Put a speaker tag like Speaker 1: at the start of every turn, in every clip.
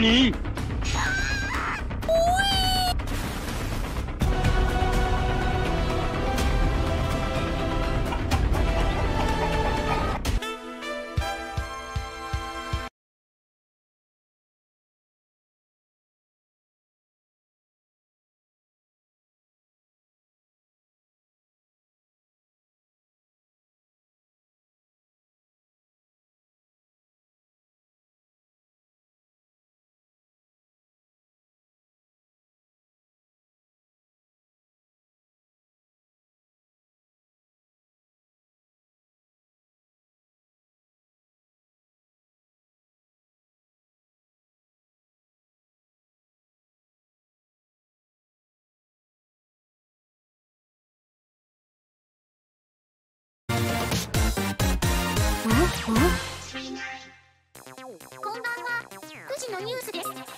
Speaker 1: 何
Speaker 2: こんばんは。9時のニュースです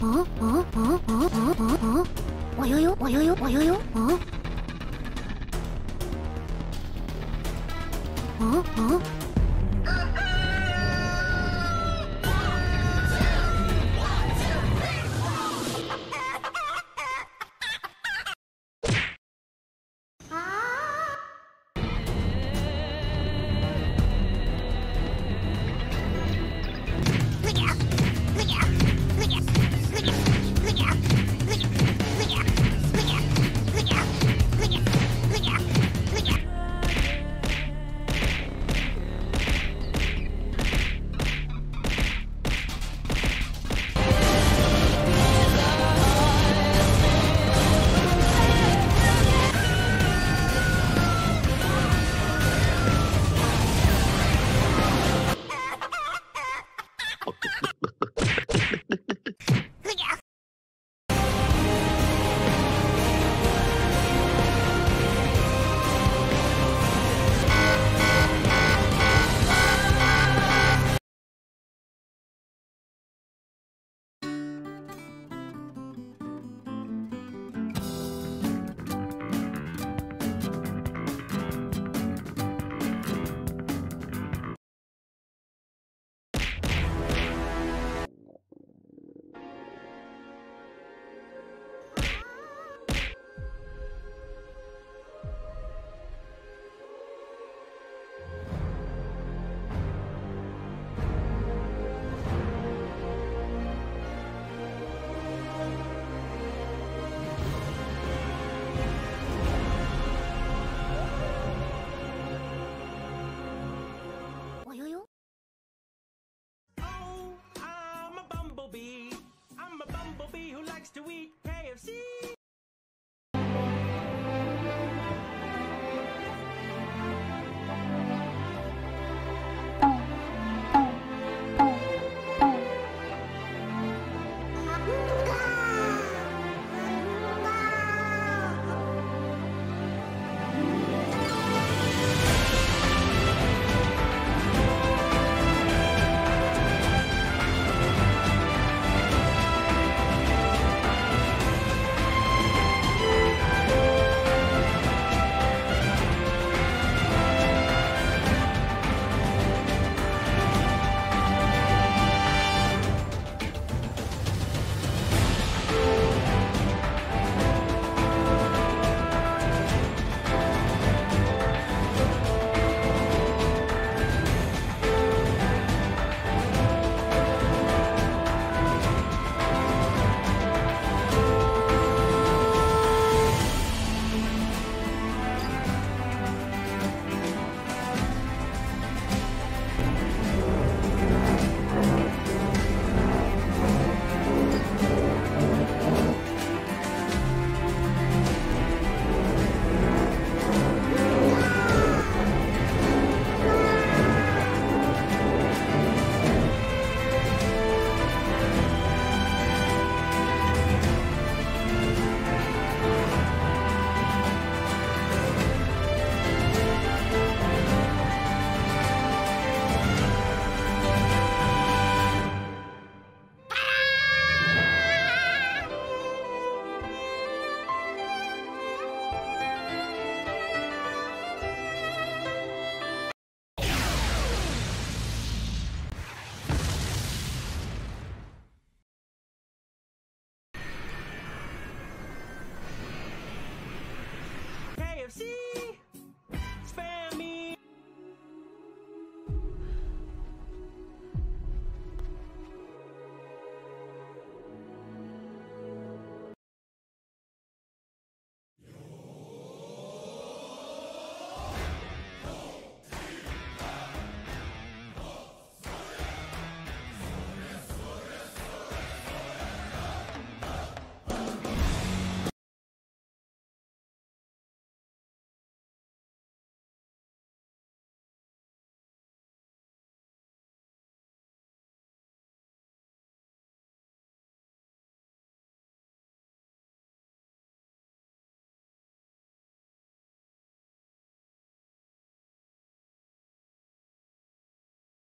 Speaker 2: 哦哦
Speaker 3: 哦哦哦哦哦我又又我
Speaker 2: 又又我
Speaker 1: 又又哦 bumblebee. I'm a bumblebee who likes to eat KFC.